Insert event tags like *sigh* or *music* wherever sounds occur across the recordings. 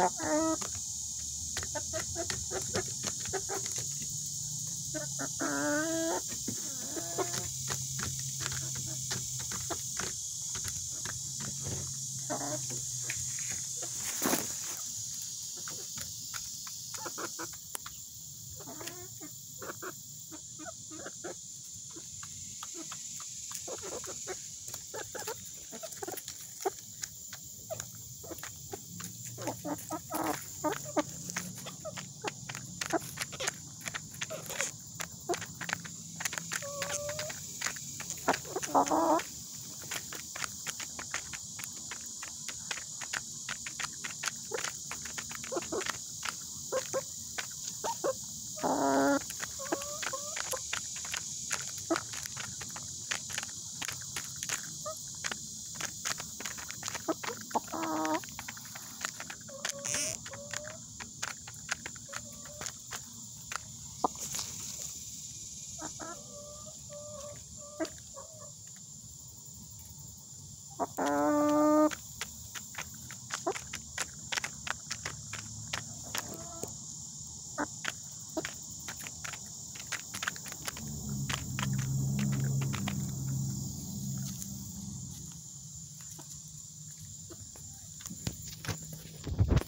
Uh-uh. *laughs* Ha ha ha.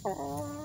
Oh.